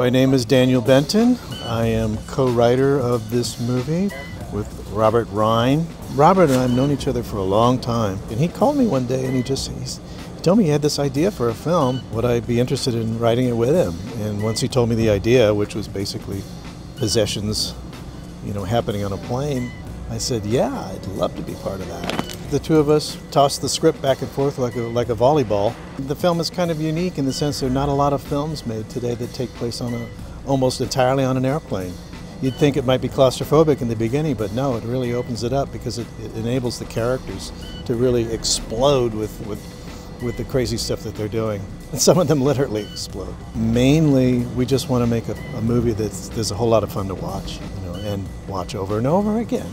My name is Daniel Benton. I am co-writer of this movie with Robert Rhine. Robert and I have known each other for a long time, and he called me one day and he just he told me he had this idea for a film. Would I be interested in writing it with him? And once he told me the idea, which was basically possessions, you know, happening on a plane, I said, "Yeah, I'd love to be part of that." The two of us tossed the script back and forth like a, like a volleyball. The film is kind of unique in the sense there are not a lot of films made today that take place on a almost entirely on an airplane. You'd think it might be claustrophobic in the beginning, but no, it really opens it up because it, it enables the characters to really explode with, with with the crazy stuff that they're doing. And some of them literally explode. Mainly, we just want to make a, a movie that's there's a whole lot of fun to watch, you know, and watch over and over again.